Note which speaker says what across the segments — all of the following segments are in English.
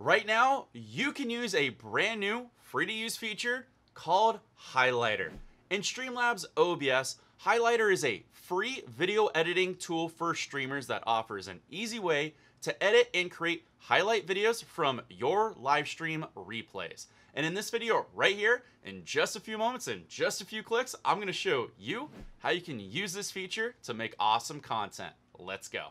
Speaker 1: Right now, you can use a brand new free to use feature called Highlighter. In Streamlabs OBS, Highlighter is a free video editing tool for streamers that offers an easy way to edit and create highlight videos from your live stream replays. And in this video right here, in just a few moments and just a few clicks, I'm gonna show you how you can use this feature to make awesome content. Let's go.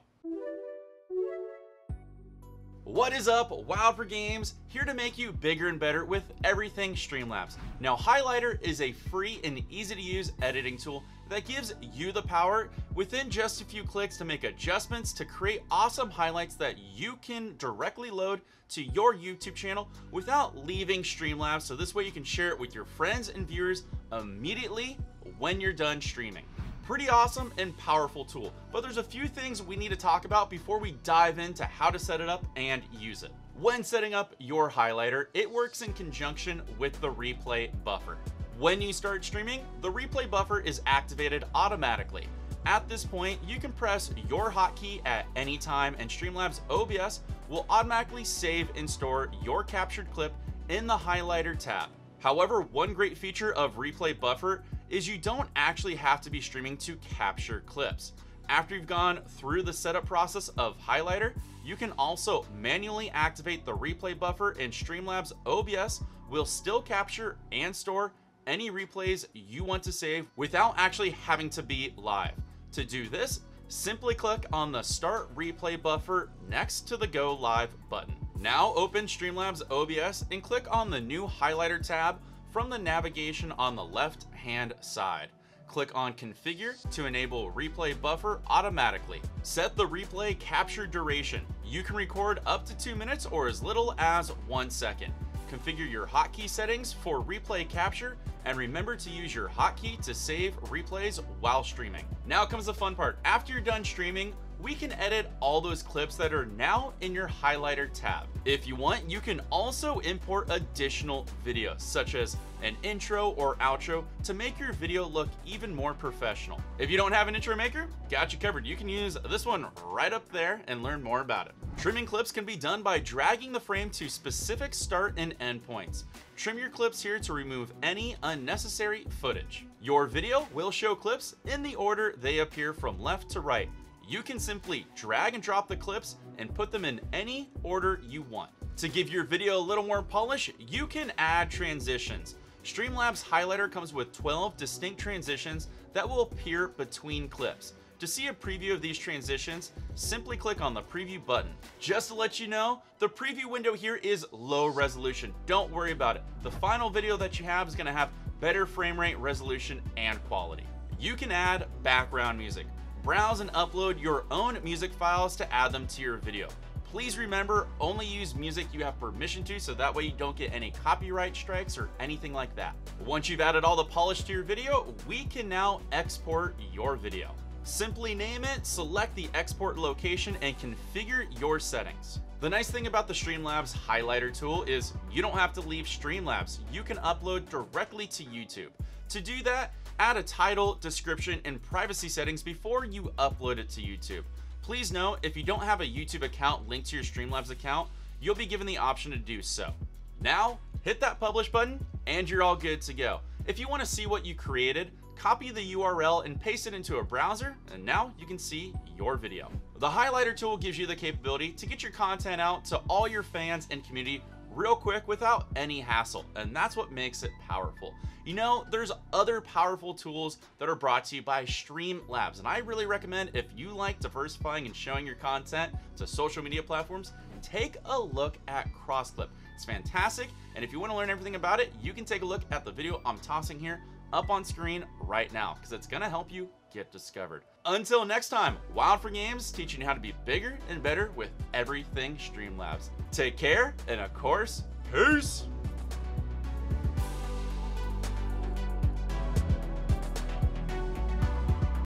Speaker 1: What is up, Wild4Games, here to make you bigger and better with everything Streamlabs. Now, Highlighter is a free and easy to use editing tool that gives you the power within just a few clicks to make adjustments to create awesome highlights that you can directly load to your YouTube channel without leaving Streamlabs. So this way you can share it with your friends and viewers immediately when you're done streaming. Pretty awesome and powerful tool, but there's a few things we need to talk about before we dive into how to set it up and use it. When setting up your highlighter, it works in conjunction with the replay buffer. When you start streaming, the replay buffer is activated automatically. At this point, you can press your hotkey at any time and Streamlabs OBS will automatically save and store your captured clip in the highlighter tab. However, one great feature of replay buffer is you don't actually have to be streaming to capture clips. After you've gone through the setup process of Highlighter, you can also manually activate the replay buffer and Streamlabs OBS will still capture and store any replays you want to save without actually having to be live. To do this, simply click on the Start Replay Buffer next to the Go Live button. Now open Streamlabs OBS and click on the new Highlighter tab from the navigation on the left hand side. Click on configure to enable replay buffer automatically. Set the replay capture duration. You can record up to two minutes or as little as one second. Configure your hotkey settings for replay capture and remember to use your hotkey to save replays while streaming. Now comes the fun part. After you're done streaming, we can edit all those clips that are now in your highlighter tab. If you want, you can also import additional videos, such as an intro or outro to make your video look even more professional. If you don't have an intro maker, got you covered. You can use this one right up there and learn more about it. Trimming clips can be done by dragging the frame to specific start and end points. Trim your clips here to remove any unnecessary footage. Your video will show clips in the order they appear from left to right, you can simply drag and drop the clips and put them in any order you want. To give your video a little more polish, you can add transitions. Streamlabs Highlighter comes with 12 distinct transitions that will appear between clips. To see a preview of these transitions, simply click on the preview button. Just to let you know, the preview window here is low resolution. Don't worry about it. The final video that you have is gonna have better frame rate, resolution, and quality. You can add background music browse and upload your own music files to add them to your video. Please remember, only use music you have permission to so that way you don't get any copyright strikes or anything like that. Once you've added all the polish to your video, we can now export your video. Simply name it, select the export location, and configure your settings. The nice thing about the Streamlabs highlighter tool is you don't have to leave Streamlabs. You can upload directly to YouTube. To do that, add a title, description, and privacy settings before you upload it to YouTube. Please note, if you don't have a YouTube account linked to your Streamlabs account, you'll be given the option to do so. Now, hit that publish button and you're all good to go. If you want to see what you created, copy the URL and paste it into a browser, and now you can see your video. The highlighter tool gives you the capability to get your content out to all your fans and community real quick without any hassle, and that's what makes it powerful. You know, there's other powerful tools that are brought to you by Streamlabs, and I really recommend if you like diversifying and showing your content to social media platforms, take a look at CrossClip. It's fantastic, and if you want to learn everything about it, you can take a look at the video I'm tossing here up on screen right now, because it's going to help you get discovered. Until next time, Wild4Games teaching you how to be bigger and better with everything Streamlabs. Take care, and of course, peace!